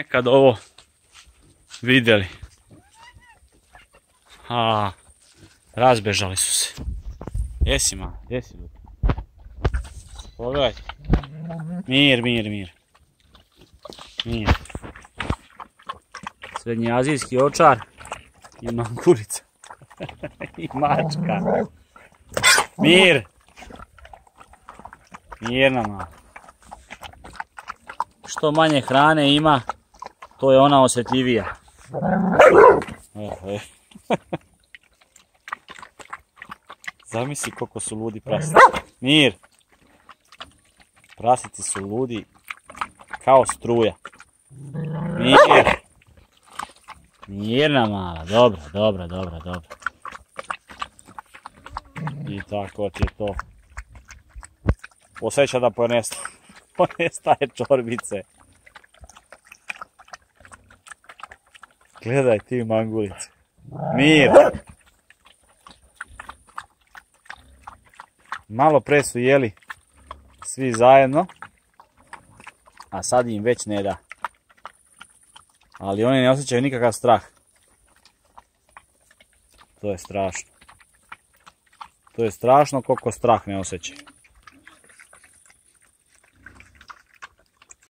nekad ovo vidjeli. A, razbežali su se. Jesi ma, jesi ljudi. Pogledaj. Mir, mir, mir. Mir. Srednjeazijski očar i mangurica. I mačka. Mir. Mirna mala. Što manje hrane ima, to je ona osjetljivija. Zamisli koliko su ludi prasici. Mir. Prasici su ludi kao struja. Mir. Mirna mala, dobro, dobro, dobro, dobro. I tako ti je to. Osjeća da ponesta, ponestaje čorbice. Gledaj ti mangulice. Mir. Malo pre su jeli svi zajedno, a sad im već ne da. Ali oni ne osjećaju nikakav strah. To je strašno. To je strašno koliko strah ne osjećaju.